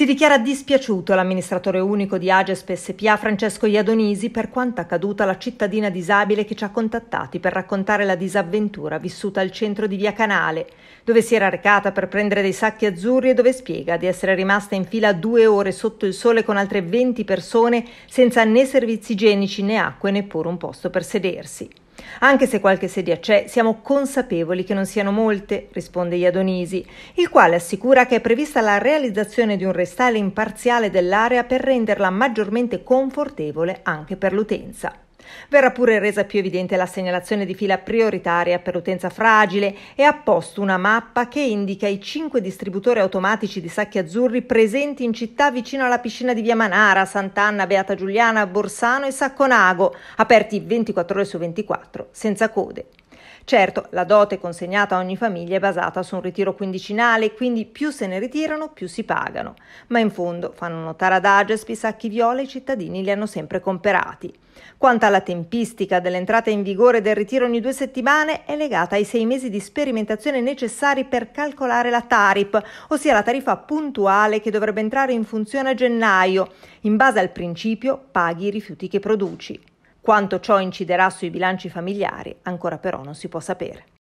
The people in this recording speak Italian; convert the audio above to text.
Si dichiara dispiaciuto l'amministratore unico di Agesp SPA Francesco Iadonisi per quanto accaduto alla cittadina disabile che ci ha contattati per raccontare la disavventura vissuta al centro di Via Canale, dove si era recata per prendere dei sacchi azzurri e dove spiega di essere rimasta in fila due ore sotto il sole con altre 20 persone senza né servizi igienici né acqua e neppure un posto per sedersi. Anche se qualche sedia c'è, siamo consapevoli che non siano molte, risponde Iadonisi, il quale assicura che è prevista la realizzazione di un restyling parziale dell'area per renderla maggiormente confortevole anche per l'utenza. Verrà pure resa più evidente la segnalazione di fila prioritaria per l'utenza fragile e ha posto una mappa che indica i cinque distributori automatici di sacchi azzurri presenti in città vicino alla piscina di Via Manara, Sant'Anna, Beata Giuliana, Borsano e Sacconago, aperti 24 ore su 24, senza code. Certo, la dote consegnata a ogni famiglia è basata su un ritiro quindicinale, quindi più se ne ritirano, più si pagano. Ma in fondo, fanno notare ad Agesp, i sacchi viola i cittadini li hanno sempre comperati. Quanto alla tempistica dell'entrata in vigore del ritiro ogni due settimane, è legata ai sei mesi di sperimentazione necessari per calcolare la TARIP, ossia la tariffa puntuale che dovrebbe entrare in funzione a gennaio. In base al principio, paghi i rifiuti che produci. Quanto ciò inciderà sui bilanci familiari ancora però non si può sapere.